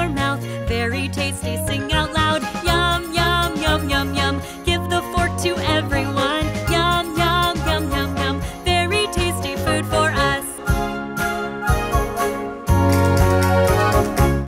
your mouth. Very tasty, sing out loud.